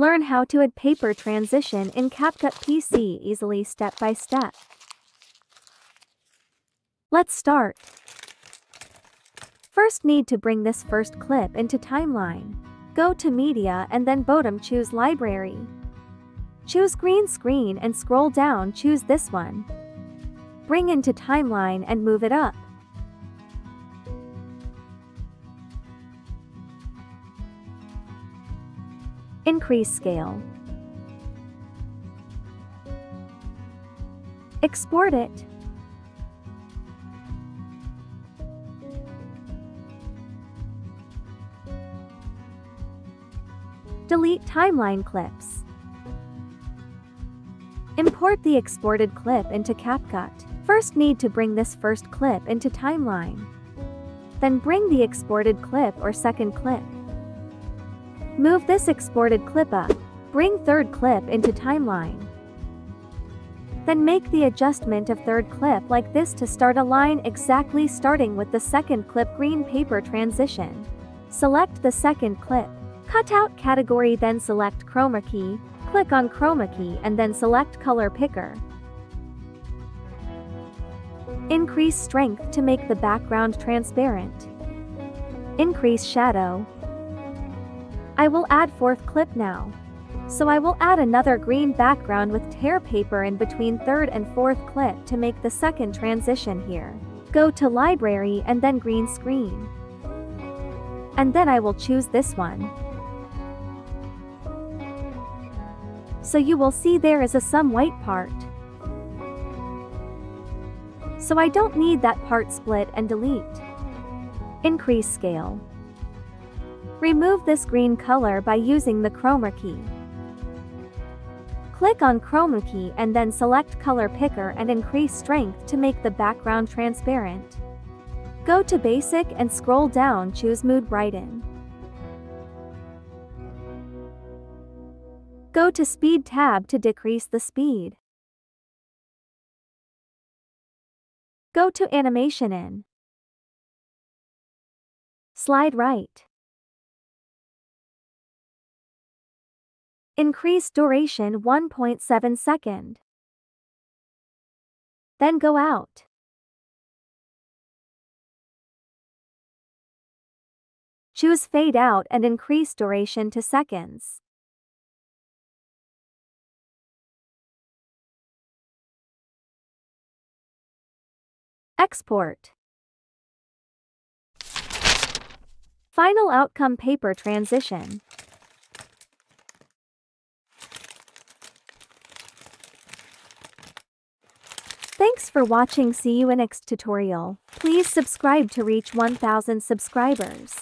Learn how to add paper transition in CapCut PC easily step by step. Let's start. First need to bring this first clip into timeline. Go to media and then bottom choose library. Choose green screen and scroll down choose this one. Bring into timeline and move it up. Increase scale. Export it. Delete timeline clips. Import the exported clip into CapCut. First need to bring this first clip into timeline. Then bring the exported clip or second clip. Move this exported clip up. Bring third clip into timeline. Then make the adjustment of third clip like this to start a line exactly starting with the second clip green paper transition. Select the second clip. Cut out category then select chroma key, click on chroma key and then select color picker. Increase strength to make the background transparent. Increase shadow, I will add fourth clip now. So I will add another green background with tear paper in between third and fourth clip to make the second transition here. Go to library and then green screen. And then I will choose this one. So you will see there is a some white part. So I don't need that part split and delete. Increase scale. Remove this green color by using the chroma key. Click on chroma key and then select color picker and increase strength to make the background transparent. Go to basic and scroll down choose mood brighten. Go to speed tab to decrease the speed. Go to animation in. Slide right. Increase duration 1.7 second. Then go out. Choose fade out and increase duration to seconds. Export. Final outcome paper transition. Thanks for watching see you in next tutorial. Please subscribe to reach 1000 subscribers.